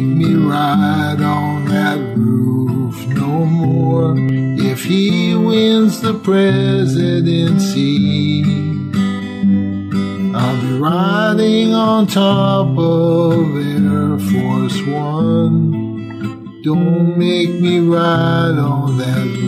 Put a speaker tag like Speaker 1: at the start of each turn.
Speaker 1: make me ride on that roof no more if he wins the presidency. I'll be riding on top of Air Force One. Don't make me ride on that